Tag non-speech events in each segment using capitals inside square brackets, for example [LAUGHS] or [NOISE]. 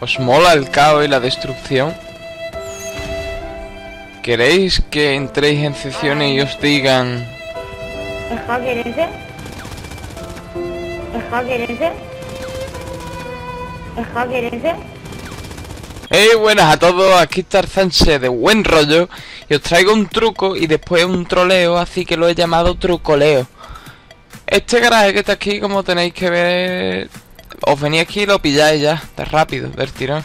¿Os mola el caos y la destrucción? ¿Queréis que entréis en sesiones y os digan ¿El hacker ese? ¿El hacker ese? ¿El hacker ese? Hey, buenas a todos, aquí está Sánchez de buen rollo y os traigo un truco y después un troleo, así que lo he llamado trucoleo. Este garaje que está aquí, como tenéis que ver, os venís aquí y lo pilláis ya, de rápido, del tirón.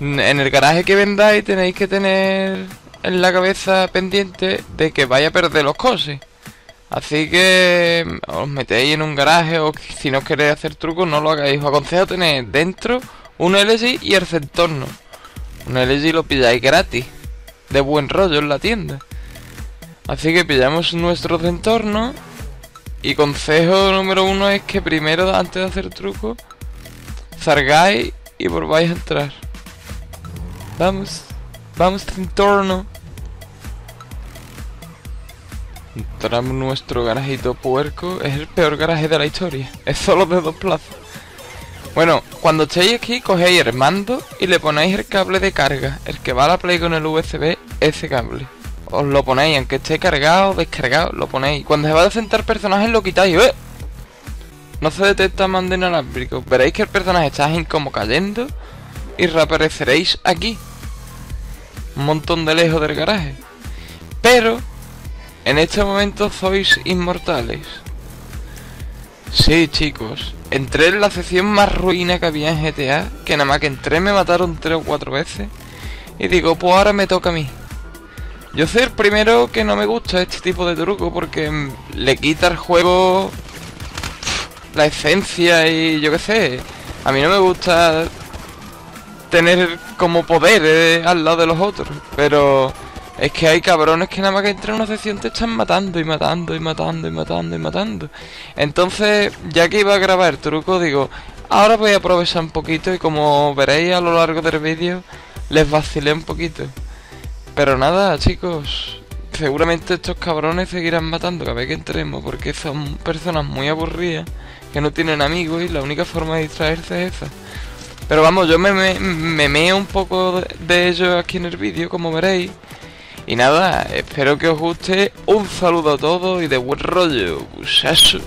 En el garaje que vendáis tenéis que tener en la cabeza pendiente de que vaya a perder los coches. Así que mm, os metéis en un garaje o si no queréis hacer trucos no lo hagáis. Os aconsejo tener dentro un LG y el centorno. Un LG lo pilláis gratis. De buen rollo en la tienda. Así que pillamos nuestro centorno. Y consejo número uno es que primero, antes de hacer trucos, salgáis y volváis a entrar. Vamos, vamos centorno. Entramos nuestro garajito puerco. Es el peor garaje de la historia. Es solo de dos plazas. Bueno, cuando estéis aquí, cogéis el mando y le ponéis el cable de carga. El que va a la play con el USB, ese cable. Os lo ponéis, aunque esté cargado, descargado, lo ponéis. Cuando se va a sentar personaje lo quitáis. ¡Eh! No se detecta mando inalámbrico. Veréis que el personaje está como cayendo y reapareceréis aquí. Un montón de lejos del garaje. Pero en este momento sois inmortales. Sí, chicos. Entré en la sección más ruina que había en GTA. Que nada más que entré me mataron tres o cuatro veces. Y digo, pues ahora me toca a mí. Yo soy el primero que no me gusta este tipo de truco porque le quita al juego la esencia y yo qué sé. A mí no me gusta tener como poder eh, al lado de los otros. Pero es que hay cabrones que nada más que entran en una sección te están matando y matando y matando y matando y matando. Entonces, ya que iba a grabar el truco, digo, ahora voy a aprovechar un poquito y como veréis a lo largo del vídeo, les vacilé un poquito. Pero nada, chicos, seguramente estos cabrones seguirán matando cada vez que entremos porque son personas muy aburridas, que no tienen amigos y la única forma de distraerse es esa. Pero vamos, yo me, me, meo un poco de, ellos aquí en el vídeo, como veréis. Y nada, espero que os guste. Un saludo a todos y de buen rollo. Muchacho.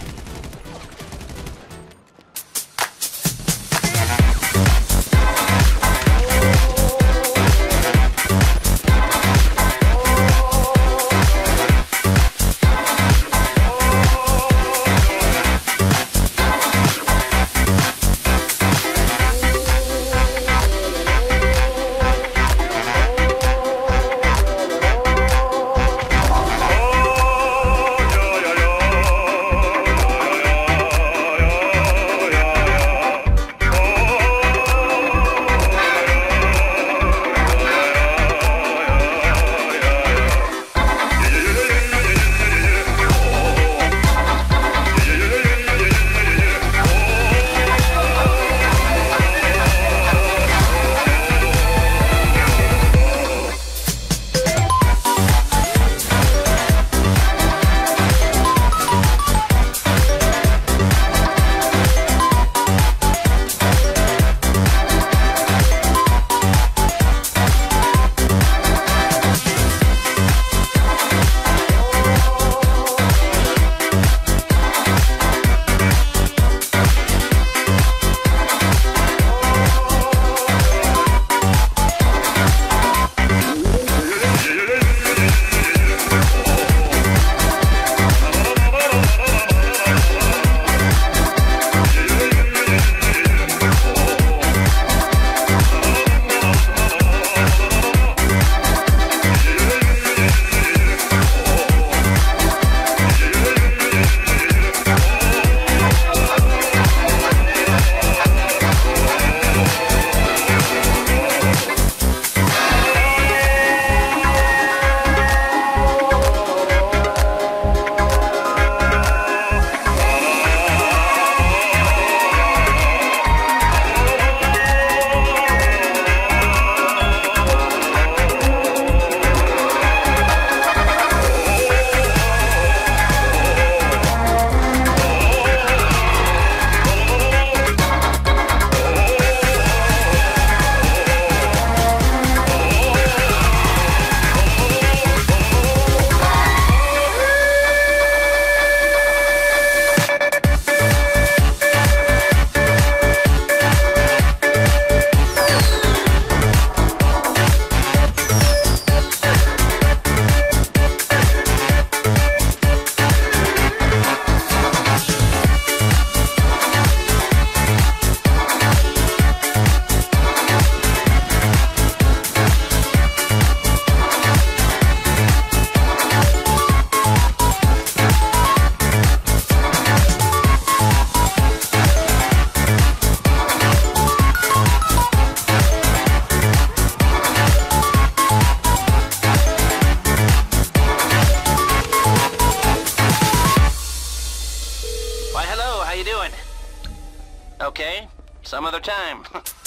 Some other time. [LAUGHS]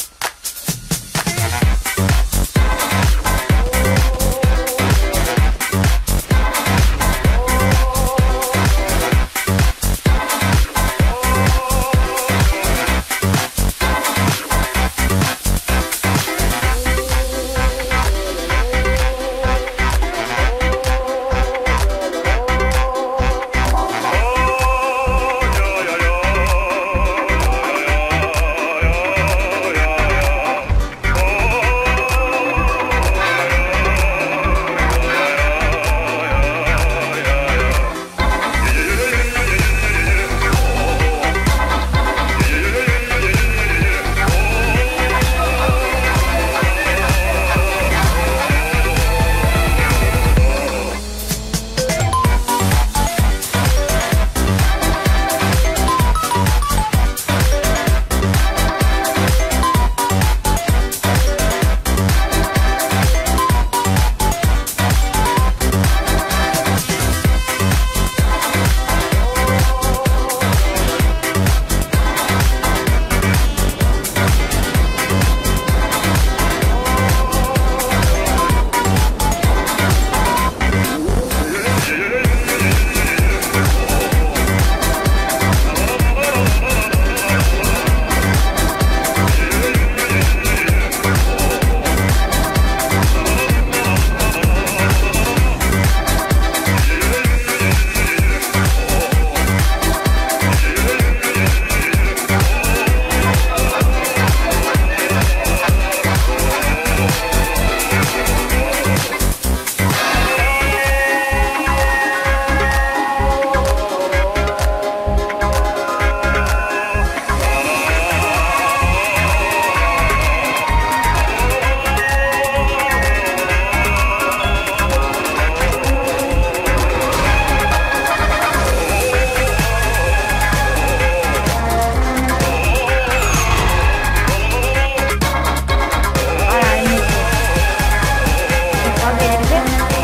Ahora